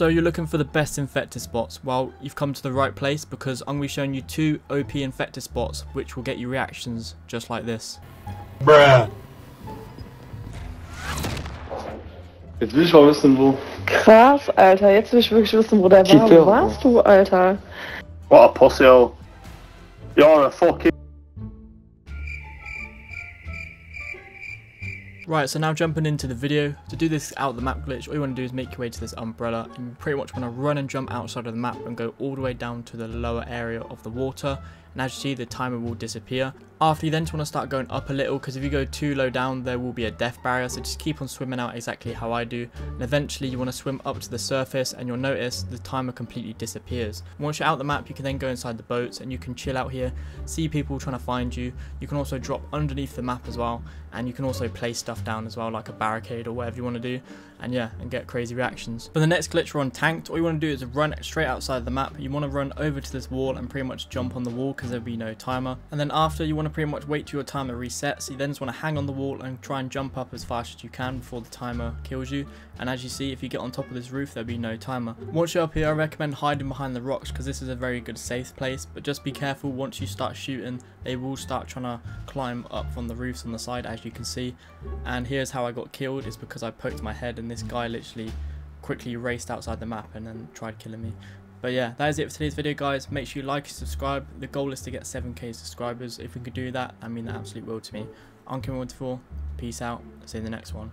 So you're looking for the best infected spots? Well, you've come to the right place because I'm going to be showing you two OP infected spots which will get you reactions just like this. Bruh. Jetzt will ich mal wissen, wo. Krass, Alter, jetzt will ich wirklich wissen, wo der war. Wo warst du, Alter? Boah, Posse, ja. Ja, 4K. Right, so now jumping into the video. To do this out the map glitch, all you want to do is make your way to this umbrella and you pretty much want to run and jump outside of the map and go all the way down to the lower area of the water. And as you see, the timer will disappear. After you then just want to start going up a little because if you go too low down, there will be a death barrier. So just keep on swimming out exactly how I do. And eventually you want to swim up to the surface and you'll notice the timer completely disappears. Once you're out the map, you can then go inside the boats and you can chill out here, see people trying to find you. You can also drop underneath the map as well. And you can also place stuff down as well, like a barricade or whatever you want to do. And yeah, and get crazy reactions. For the next glitch, we're on tanked. All you want to do is run straight outside the map. You want to run over to this wall and pretty much jump on the wall because there'll be no timer. And then after, you want to pretty much wait till your timer resets. You then just want to hang on the wall and try and jump up as fast as you can before the timer kills you. And as you see, if you get on top of this roof, there'll be no timer. Once you're up here, I recommend hiding behind the rocks because this is a very good safe place. But just be careful once you start shooting, they will start trying to climb up from the roofs on the side as you can see. And here's how I got killed, is because I poked my head and this guy literally quickly raced outside the map and then tried killing me. But yeah, that is it for today's video, guys. Make sure you like and subscribe. The goal is to get 7k subscribers. If we could do that, I mean the absolute world to me. I'm Kingman124 Peace out. See you in the next one.